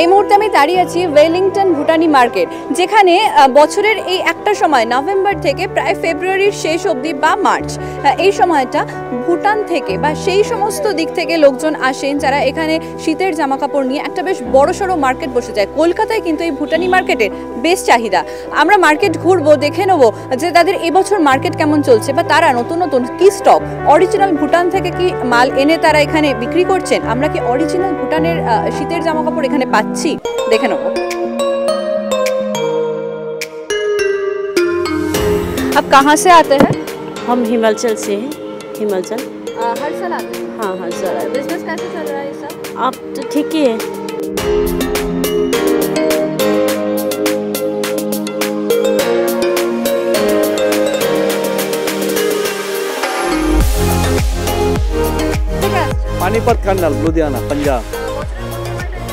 এই মুহূর্তে আমি দাঁড়িয়ে আছি ওয়েলিংটন ভুটানি মার্কেট, যেখানে বছরের এই একটা সময়, নভেম্বর থেকে প্রায় ফেব্রুয়ারির শেষ অবধি বা মার্চ এই সময়টা ভুটান থেকে বা সেই সমস্ত দিক থেকে লোকজন আসেন যারা এখানে শীতের জামা কাপড় নিয়ে একটা বেশ বড় সড়ো মার্কেট বসে যায়। কলকাতায় কিন্তু এই ভুটানি মার্কেটের বেশ চাহিদা। আমরা মার্কেট ঘুরবো, দেখে নেব যে তাদের এবছর মার্কেট কেমন চলছে বা তারা নতুন নতুন কি স্টক, অরিজিনাল ভুটান থেকে কি মাল এনে তারা এখানে বিক্রি করছেন? আমরা কি অরিজিনাল ভুটানের শীতের জামা কাপড় এখানে পাচ্ছি? দেখে নেবো आप कहाँ से आते हैं हम हिमाचल से हैं हिमाचल हर साल आते हैं हाँ हाँ सर बिजनेस कैसे चल रहा है सब आप तो ठीक ही है पानीपत कर्नल लुधियाना पंजाब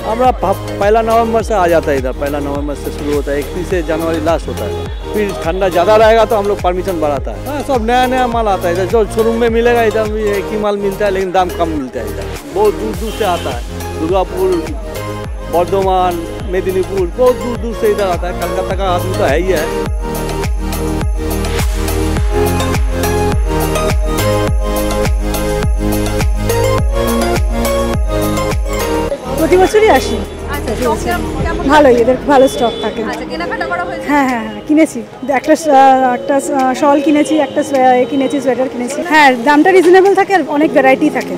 हमारा पहला नवंबर से आ जाता है इधर। पहला नवंबर से शुरू होता है इकतीस जनवरी लास्ट होता है। फिर ठंडा ज़्यादा रहेगा तो हम लोग परमिशन बढ़ाता है। हाँ, सब नया नया माल आता है इधर। जो शोरूम में मिलेगा इधर भी एक ही माल मिलता है लेकिन दाम कम मिलता है इधर। बहुत दूर दूर से आता है। दुर्गापुर बर्धमान मेदिनीपुर बहुत दूर दूर से इधर आता है। कलकत्ता का आदमी तो है ही है। প্রতি বছরই আসি। আচ্ছা ভালোই এদের ভালো স্টক থাকে। আচ্ছা হ্যাঁ হ্যাঁ হ্যাঁ কিনেছি। একটা একটা শল কিনেছি একটা কিনেছি সোয়েটার কিনেছি। হ্যাঁ দামটা রিজনেবল থাকে আর অনেক ভ্যারাইটি থাকে।